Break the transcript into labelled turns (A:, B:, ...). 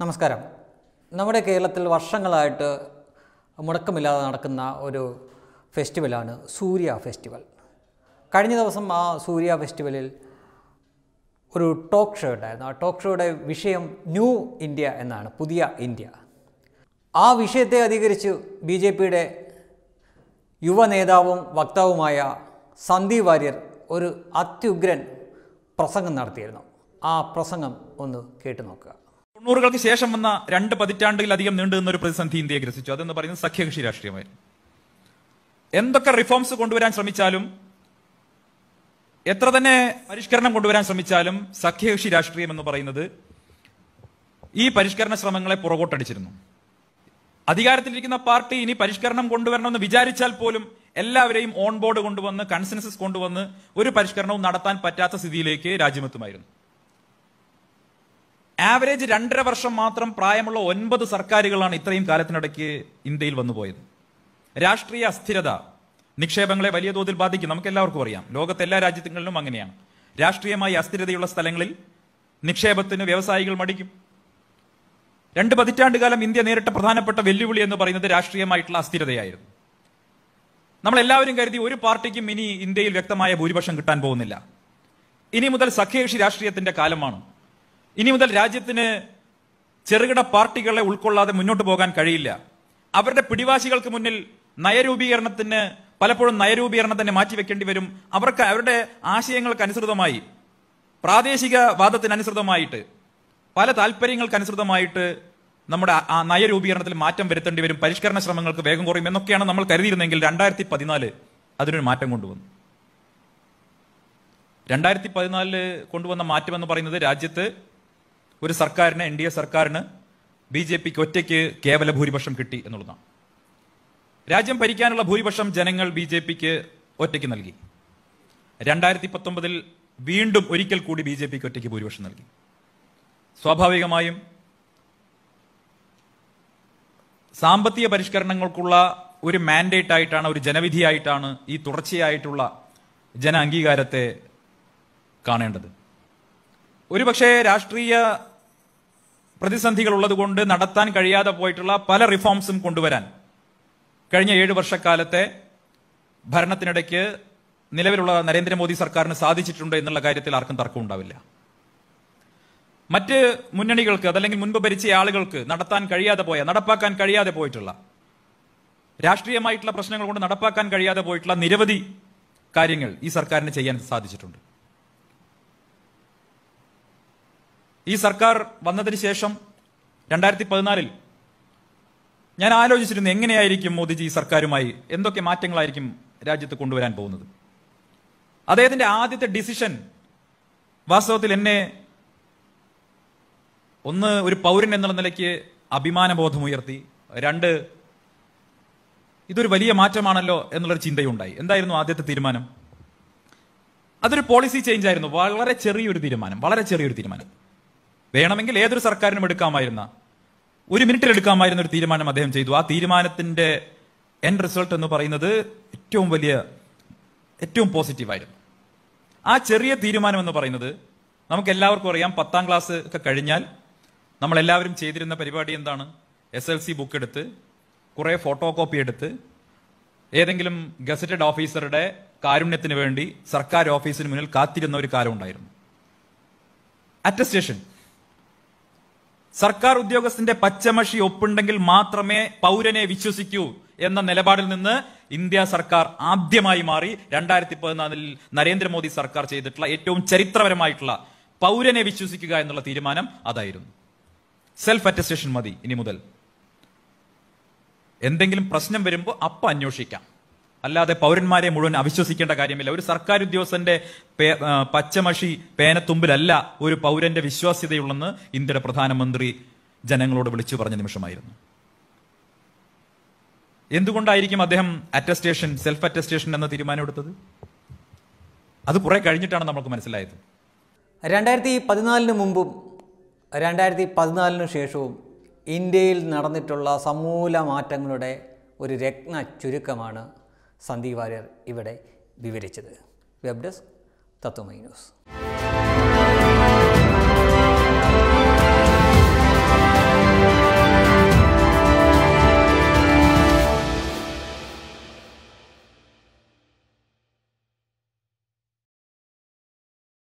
A: നമസ്കാരം. നമ്മുടെ കേരളത്തിൽ വർഷങ്ങളായിട്ട് മുടക്കമില്ലാതെ നടക്കുന്ന ഒരു ഫെസ്റ്റിവലാണ് സൂര്യ ഫെസ്റ്റിവൽ. കഴിഞ്ഞ ദിവസം ആ സൂര്യ ഫെസ്റ്റിവലിൽ ഒരു ടോക്ക് ഷോ ഉണ്ടായിരുന്നു. ആ ടോക്ക് ഷോയുടെ വിഷയം ന്യൂ ഇന്ത്യ എന്നാണ് പുതിയ ഇന്ത്യ. ആ വിഷയത്തെ അധികരിച്ച് ബി ജെ പിയുടെ യുവ നേതാവും വക്താവുമായ സന്ദീപ് വാര്യർ ഒരു അത്യുഗ്രൻ പ്രസംഗം നടത്തിയിരുന്നു. ആ പ്രസംഗം ഒന്ന് കേട്ടു നോക്കുക.
B: തൊണ്ണൂറുകൾക്ക് ശേഷം വന്ന രണ്ട് പതിറ്റാണ്ടിലധികം നീണ്ടു നിന്ന ഒരു പ്രതിസന്ധി ഇന്ത്യയെ ഗ്രസിച്ചു. അതെന്ന് പറയുന്നത് സഖ്യകക്ഷി രാഷ്ട്രീയമായിരുന്നു എന്തൊക്കെ റിഫോംസ് കൊണ്ടുവരാൻ ശ്രമിച്ചാലും എത്ര തന്നെ പരിഷ്കരണം കൊണ്ടുവരാൻ ശ്രമിച്ചാലും സഖ്യകക്ഷി രാഷ്ട്രീയം എന്ന് പറയുന്നത് ഈ പരിഷ്കരണ ശ്രമങ്ങളെ പുറകോട്ടടിച്ചിരുന്നു. അധികാരത്തിലിരിക്കുന്ന പാർട്ടി ഇനി പരിഷ്കരണം കൊണ്ടുവരണമെന്ന് വിചാരിച്ചാൽ പോലും എല്ലാവരെയും ഓൺ ബോർഡ് കൊണ്ടുവന്ന് കൺസെൻസസ് കൊണ്ടുവന്ന് ഒരു പരിഷ്കരണവും നടത്താൻ പറ്റാത്ത സ്ഥിതിയിലേക്ക് രാജ്യമെത്തുമായിരുന്നു ആവറേജ് രണ്ടര വർഷം മാത്രം പ്രായമുള്ള ഒൻപത് സർക്കാരുകളാണ് ഇത്രയും കാലത്തിനിടയ്ക്ക് ഇന്ത്യയിൽ വന്നുപോയത് രാഷ്ട്രീയ അസ്ഥിരത നിക്ഷേപങ്ങളെ വലിയ തോതിൽ ബാധിക്കും. നമുക്ക് എല്ലാവർക്കും അറിയാം. ലോകത്തെ എല്ലാ രാജ്യങ്ങളിലും അങ്ങനെയാണ്. രാഷ്ട്രീയമായി അസ്ഥിരതയുള്ള സ്ഥലങ്ങളിൽ നിക്ഷേപത്തിന് വ്യവസായികൾ മടിക്കും. രണ്ട് പതിറ്റാണ്ട് കാലം ഇന്ത്യ നേരിട്ട പ്രധാനപ്പെട്ട വെല്ലുവിളി എന്ന് പറയുന്നത് രാഷ്ട്രീയമായിട്ടുള്ള അസ്ഥിരതയായിരുന്നു. നമ്മൾ എല്ലാവരും കരുതി ഒരു പാർട്ടിക്കും ഇനി ഇന്ത്യയിൽ വ്യക്തമായ ഭൂരിപക്ഷം കിട്ടാൻ പോകുന്നില്ല. ഇനി മുതൽ സഖ്യകക്ഷി രാഷ്ട്രീയത്തിന്റെ കാലമാണ്. ഇനി മുതൽ രാജ്യത്തിന് ചെറുകിട പാർട്ടികളെ ഉൾക്കൊള്ളാതെ മുന്നോട്ട് പോകാൻ കഴിയില്ല. അവരുടെ പിടിവാശികൾക്ക് മുന്നിൽ നയരൂപീകരണത്തിന് പലപ്പോഴും നയരൂപീകരണം തന്നെ മാറ്റിവെക്കേണ്ടി വരും. അവർക്ക് അവരുടെ ആശയങ്ങൾക്ക് അനുസൃതമായി പ്രാദേശിക വാദത്തിനനുസൃതമായിട്ട് പല താല്പര്യങ്ങൾക്ക് അനുസൃതമായിട്ട് നമ്മുടെ ആ നയരൂപീകരണത്തിൽ മാറ്റം വരുത്തേണ്ടി വരും. പരിഷ്കരണ ശ്രമങ്ങൾക്ക് വേഗം കുറയും എന്നൊക്കെയാണ് നമ്മൾ കരുതിയിരുന്നെങ്കിൽ രണ്ടായിരത്തി പതിനാല് അതിനൊരു മാറ്റം കൊണ്ടുവന്നു. രണ്ടായിരത്തി പതിനാലിൽ കൊണ്ടുവന്ന മാറ്റം എന്ന് പറയുന്നത് രാജ്യത്ത് ഒരു സർക്കാരിന് എൻ ഡി എ സർക്കാരിന് ബി ജെ പിക്ക് ഒറ്റയ്ക്ക് കേവല ഭൂരിപക്ഷം കിട്ടി എന്നുള്ളതാണ്. രാജ്യം ഭരിക്കാനുള്ള ഭൂരിപക്ഷം ജനങ്ങൾ ബി ജെ പിക്ക് ഒറ്റയ്ക്ക് നൽകി. രണ്ടായിരത്തി പത്തൊമ്പതിൽ വീണ്ടും ഒരിക്കൽ കൂടി ബി ജെ പിക്ക് ഒറ്റയ്ക്ക് ഭൂരിപക്ഷം നൽകി. സ്വാഭാവികമായും സാമ്പത്തിക പരിഷ്കരണങ്ങൾക്കുള്ള ഒരു മാൻഡേറ്റ് ആയിട്ടാണ് ഒരു ജനവിധിയായിട്ടാണ് ഈ തുടർച്ചയായിട്ടുള്ള ജന അംഗീകാരത്തെ കാണേണ്ടത്. ഒരുപക്ഷെ രാഷ്ട്രീയ പ്രതിസന്ധികൾ ഉള്ളതുകൊണ്ട് നടത്താൻ കഴിയാതെ പോയിട്ടുള്ള പല റിഫോംസും കൊണ്ടുവരാൻ കഴിഞ്ഞ ഏഴ് വർഷക്കാലത്തെ ഭരണത്തിനിടയ്ക്ക് നിലവിലുള്ള നരേന്ദ്രമോദി സർക്കാരിന് സാധിച്ചിട്ടുണ്ട് എന്നുള്ള കാര്യത്തിൽ ആർക്കും തർക്കം ഉണ്ടാവില്ല. മറ്റ് മുന്നണികൾക്ക് അതല്ലെങ്കിൽ മുൻപ് ഭരിച്ച ആളുകൾക്ക് നടത്താൻ കഴിയാതെ പോയ നടപ്പാക്കാൻ കഴിയാതെ പോയിട്ടുള്ള രാഷ്ട്രീയമായിട്ടുള്ള പ്രശ്നങ്ങൾ കൊണ്ട് നടപ്പാക്കാൻ കഴിയാതെ പോയിട്ടുള്ള നിരവധി കാര്യങ്ങൾ ഈ സർക്കാരിന് ചെയ്യാൻ സാധിച്ചിട്ടുണ്ട്. ഈ സർക്കാർ വന്നതിന് ശേഷം രണ്ടായിരത്തി പതിനാലിൽ ഞാൻ ആലോചിച്ചിരുന്നു എങ്ങനെയായിരിക്കും മോദിജി സർക്കാരുമായി എന്തൊക്കെ മാറ്റങ്ങളായിരിക്കും രാജ്യത്ത് കൊണ്ടുവരാൻ പോകുന്നത്. അദ്ദേഹത്തിന്റെ ആദ്യത്തെ ഡിസിഷൻ വാസ്തവത്തിൽ എന്നെ ഒന്ന് ഒരു പൗരൻ എന്നുള്ള നിലയ്ക്ക് അഭിമാനബോധമുയർത്തി രണ്ട് ഇതൊരു വലിയ മാറ്റമാണല്ലോ എന്നുള്ളൊരു ചിന്തയുണ്ടായി. എന്തായിരുന്നു ആദ്യത്തെ തീരുമാനം? അതൊരു പോളിസി ചേഞ്ച് ആയിരുന്നു. വളരെ ചെറിയൊരു തീരുമാനം വളരെ ചെറിയൊരു തീരുമാനം. വേണമെങ്കിൽ ഏതൊരു സർക്കാരിനും എടുക്കാമായിരുന്ന ഒരു മിനിറ്റിൽ എടുക്കാമായിരുന്ന ഒരു തീരുമാനം അദ്ദേഹം ചെയ്തു. ആ തീരുമാനത്തിന്റെ എൻ റിസൾട്ട് എന്ന് പറയുന്നത് ഏറ്റവും വലിയ ഏറ്റവും പോസിറ്റീവായിരുന്നു ആ ചെറിയ തീരുമാനം എന്ന് പറയുന്നത് നമുക്ക് എല്ലാവർക്കും അറിയാം പത്താം ക്ലാസ് ഒക്കെ കഴിഞ്ഞാൽ നമ്മൾ എല്ലാവരും ചെയ്തിരുന്ന പരിപാടി എന്താണ്? എസ് എൽ സി ബുക്ക് എടുത്ത് കുറെ ഫോട്ടോ കോപ്പി എടുത്ത് ഏതെങ്കിലും ഗസറ്റഡ് ഓഫീസറുടെ കാരുണ്യത്തിന് വേണ്ടി സർക്കാർ ഓഫീസിന് മുന്നിൽ കാത്തിരുന്ന ഒരു കാലം ഉണ്ടായിരുന്നു. അറ്റസ്റ്റേഷൻ സർക്കാർ ഉദ്യോഗസ്ഥന്റെ പച്ചമഷി ഒപ്പുണ്ടെങ്കിൽ മാത്രമേ പൗരനെ വിശ്വസിക്കൂ എന്ന നിലപാടിൽ നിന്ന് ഇന്ത്യ സർക്കാർ ആദ്യമായി മാറി രണ്ടായിരത്തി പതിനാലിൽ നരേന്ദ്രമോദി സർക്കാർ ചെയ്തിട്ടുള്ള ഏറ്റവും ചരിത്രപരമായിട്ടുള്ള പൗരനെ വിശ്വസിക്കുക എന്നുള്ള തീരുമാനം അതായിരുന്നു. സെൽഫ് അറ്റസ്റ്റേഷൻ മതി ഇനി മുതൽ. എന്തെങ്കിലും പ്രശ്നം വരുമ്പോൾ അപ്പം അന്വേഷിക്കാം. അല്ലാതെ പൗരന്മാരെ മുഴുവൻ അവിശ്വസിക്കേണ്ട കാര്യമില്ല. ഒരു സർക്കാർ ഉദ്യോഗസ്ഥന്റെ പച്ചമഷി പേനത്തുമ്പിലല്ല ഒരു പൗരന്റെ വിശ്വാസ്യതയുള്ളെന്ന് ഇന്ത്യയുടെ പ്രധാനമന്ത്രി ജനങ്ങളോട് വിളിച്ചു പറഞ്ഞ നിമിഷമായിരുന്നു. എന്തുകൊണ്ടായിരിക്കും അദ്ദേഹം അറ്റസ്റ്റേഷൻ സെൽഫ് അറ്റസ്റ്റേഷൻ എന്ന തീരുമാനം എടുത്തത്? അത് കുറെ കഴിഞ്ഞിട്ടാണ് നമുക്ക് മനസ്സിലായത്.
A: രണ്ടായിരത്തി പതിനാലിന് മുമ്പും രണ്ടായിരത്തി പതിനാലിന് ശേഷവും ഇന്ത്യയിൽ നടന്നിട്ടുള്ള സമൂല മാറ്റങ്ങളുടെ ഒരു രത്ന ചുരുക്കമാണ് സന്ദീപ് വാര്യർ ഇവിടെ വിവരിച്ചത്. Web desk Tatwamayi news.